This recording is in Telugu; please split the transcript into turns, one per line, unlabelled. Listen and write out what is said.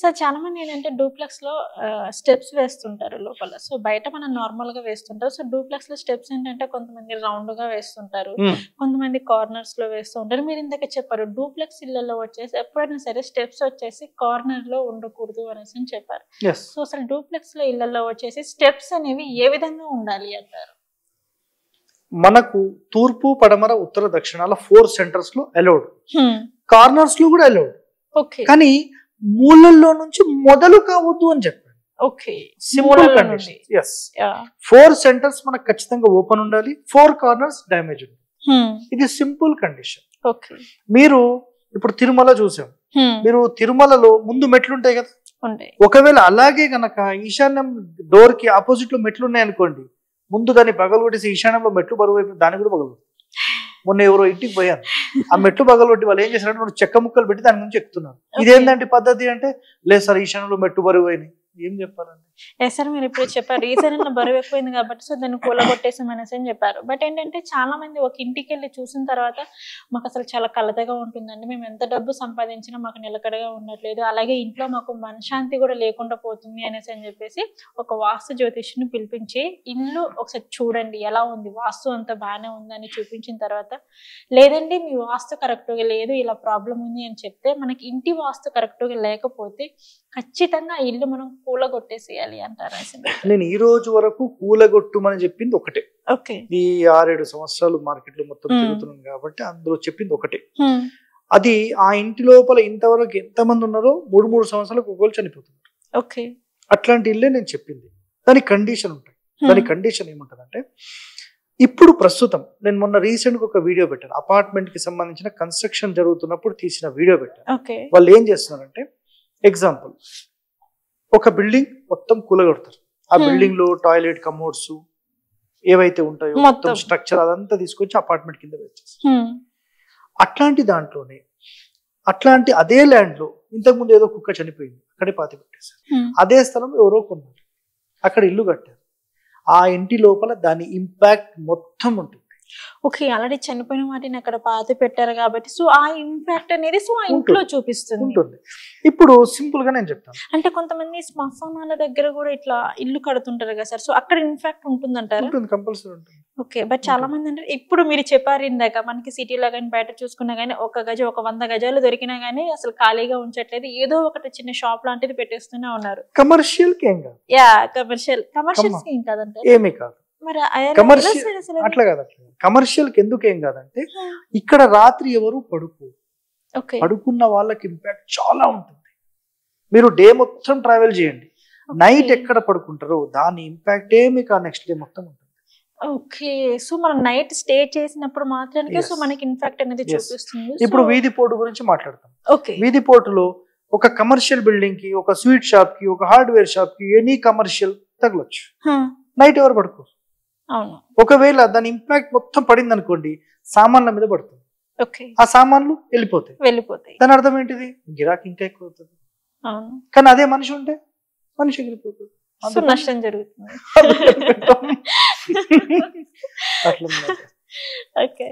సో చాలా మంది ఏంటంటే డూప్లెక్స్లో స్టెప్స్ వేస్తుంటారు లోపల. సో బయట మనం నార్మల్గా వేస్తుంటారు సో డూప్లెక్స్లో స్టెప్స్ ఏంటంటే కొంతమంది రౌండ్గా వేస్తుంటారు.
Hmm.
కొంతమంది కార్నర్స్లో వేస్తూ ఉంటారు. మీరు ఇందాక చెప్పారు డూప్లెక్స్ ఇళ్ళలో వచ్చేసి ఎప్పుడైనా సరే స్టెప్స్ వచ్చేసి కార్నర్లో ఉండకూడదు అనేసి అని చెప్పారు. సో అసలు డూప్లెక్స్లో ఇళ్ళలో వచ్చేసి స్టెప్స్ అనేవి ఏ విధంగా ఉండాలి అంటారు?
మనకు తూర్పు పడమర ఉత్తర దక్షిణాల ఫోర్ సెంటర్స్లో అలౌడ్ కార్నర్స్లో కూడా అలౌడ్
ఓకే
కానీ మూలల్లో నుంచి మొదలు కావద్దు అని చెప్పారు
okay.
Simple condition is four centres మనకు ఖచ్చితంగా ఓపెన్ ఉండాలి. ఫోర్ కార్నర్స్ డ్యామేజ్ ఇది సింపుల్ కండిషన్
ఓకే.
మీరు ఇప్పుడు తిరుమల చూసాం. మీరు తిరుమలలో ముందు మెట్లు ఉంటాయి కదా ఒకవేళ అలాగే గనక ఈశాన్యం డోర్కి ఆపోజిట్లో మెట్లు ఉన్నాయి అనుకోండి ముందు దాన్ని పగలగొట్టేసి ఈశాన్యంలో మెట్లు బరువు దాన్ని కూడా పగలగొట్టు మొన్న ఎవరో ఇంటికి పోయాను ఆ మెట్లు పగలగొట్టి వాళ్ళు ఏం చేశారంటే రెండు చెక్క ముక్కలు పెట్టి దాని నుంచి ఎక్కుతున్నారు. ఇదేంటంటే పద్ధతి అంటే లేదు సార్ ఈశాన్యంలో మెట్టు బరువు అయినాయి. ఏం చెప్పాలండి?
ఎస్ సార్ మీరు ఇప్పుడు చెప్పారు రీసెంట్ నా బరువు ఎక్కువైంది కాబట్టి సో దాన్ని కూలగొట్టేసాం అనేసి అని చెప్పారు. బట్ ఏంటంటే చాలా మంది ఒక ఇంటికి వెళ్ళి చూసిన తర్వాత మాకు అసలు చాలా కలతగా ఉంటుందండి. మేము ఎంత డబ్బు సంపాదించినా మాకు నిలకడగా ఉండట్లేదు. అలాగే ఇంట్లో మాకు మనశ్శాంతి కూడా లేకుండా పోతుంది అనేసి అని చెప్పేసి ఒక వాస్తు జ్యోతిష్ని పిలిపించి ఇల్లు ఒకసారి చూడండి ఎలా ఉంది? వాస్తు అంత బాగానే ఉందని చూపించిన తర్వాత లేదండి మీ వాస్తు కరెక్ట్గా లేదు ఇలా ప్రాబ్లం ఉంది అని చెప్తే మనకి ఇంటి వాస్తు కరెక్ట్గా లేకపోతే ఖచ్చితంగా ఇల్లు మనం కూలగొట్టేసేయాలి అంటారు
నేను ఈ రోజు వరకు కూలగొట్టుమని చెప్పింది ఒకటే.
ఓకే.
ఈ ఆరేడు సంవత్సరాలు మార్కెట్లో మొత్తం
Hmm.
తిరుగుతున్నాను కాబట్టి అందులో చెప్పింది ఒకటే. అది ఆ ఇంటి లోపల ఇంతవరకు ఎంతమంది ఉన్నారో మూడు మూడు సంవత్సరాలకు ఒకళ్ళు చనిపోతున్నారు.
ఓకే.
అట్లాంటి ఇల్లే నేను చెప్పింది. దాని కండిషన్ ఉంటాయి. దాని కండిషన్ ఏముంటదంటే ఇప్పుడు ప్రస్తుతం నేను మొన్న రీసెంట్గా ఒక వీడియో పెట్టాను. అపార్ట్మెంట్కి సంబంధించిన కన్స్ట్రక్షన్ జరుగుతున్నప్పుడు తీసిన వీడియో పెట్టాను. వాళ్ళు ఏం చేస్తున్నారంటే ఎగ్జాంపుల్ ఒక బిల్డింగ్ మొత్తం కూలగొడతారు. ఆ
Hmm.
బిల్డింగ్లో టాయిలెట్ కమోడ్స్ ఏవైతే ఉంటాయో
మొత్తం.
మొత్తం స్ట్రక్చర్ అదంతా తీసుకొచ్చి అపార్ట్మెంట్ కింద వేసేస్తారు అట్లాంటి దాంట్లోనే అట్లాంటి అదే ల్యాండ్లో ఇంతకుముందు ఏదో కుక్క చనిపోయింది అక్కడే పాతి పెట్టేశారు. అదే స్థలం ఎవరో కొన్నారు అక్కడ ఇల్లు కట్టారు. ఆ ఇంటి లోపల దాని ఇంపాక్ట్ మొత్తం ఉంటుంది.
ఓకే ఆల్రెడీ చనిపోయిన వాటిని అక్కడ పాతి పెట్టారు కాబట్టి సో ఆ ఇంపాక్ట్ అనేది సో ఆ ఇంట్లో చూపిస్తుంది.
ఉంటుంది. ఇప్పుడు సింపుల్గా నేను చెప్తాను.
అంటే కొంతమంది శ్మశానాల దగ్గర కూడా ఇట్లా ఇల్లు కడుతుంటారు కదా సార్ సో అక్కడ ఇన్ఫాక్ట్ ఉంటుందంటారా?
ఉంటుంది కంపల్సరీ ఉంటుంది.
ఓకే బట్ చాలా మంది అంటే ఇప్పుడు మీరు చెప్పారు ఇందాక మనకి సిటీలో కానీ బయట చూసుకున్నా కానీ ఒక గజం ఒక వంద గజాలు దొరికినా కానీ అసలు ఖాళీగా ఉంచట్లేదు. ఏదో ఒకటి చిన్న షాప్ లాంటిది పెట్టేస్తూనే ఉన్నారు.
కమర్షియల్కి ఏం కాదు.
Yeah commercial commercial
Come on.
Scheme కాదంటే
ఏమీ కాదు.
అది?
అట్లా కాదు కమర్షియల్కి ఎందుకు ఏం కాదంటే ఇక్కడ రాత్రి ఎవరు పడుకో
ఓకే.
పడుకున్న వాళ్ళకి ఇంపాక్ట్ చాలా ఉంటుంది. మీరు డే మొత్తం ట్రావెల్ చేయండి. నైట్ ఎక్కడ పడుకుంటారో దాని ఇంపాక్ట్ మీకు ఆ నెక్స్ట్ డే మొత్తం ఉంటుంది.
ఓకే. సో మనం నైట్ స్టే చేసినప్పుడు మాత్రమే
Yes.
సో మనకి ఇన్ఫాక్ట్ అనేది. చూపిస్తుంది.
ఇప్పుడు వీధి పోటు గురించి మాట్లాడతాం.
ఓకే.
వీధి పోటులో ఒక కమర్షియల్ బిల్డింగ్కి ఒక స్వీట్ షాప్కి ఒక హార్డ్వేర్ షాప్కి ఎనీ కమర్షియల్ తగలొచ్చు. నైట్ ఎవరు పడుకో
అవును
ఒకవేళ దాని ఇంపాక్ట్ మొత్తం పడింది అనుకోండి సామాన్ల మీద పడుతుంది. ఆ సామాన్లు వెళ్ళిపోతాయి.
వెళ్ళిపోతాయి.
దాని అర్థం ఏంటిది? గిరాకీ ఇంకా ఎక్కువ అవుతుంది కానీ అదే మనిషి ఉంటే మనిషి వెళ్ళిపోతుంది
నష్టం జరుగుతుంది.
అట్లా
ఓకే.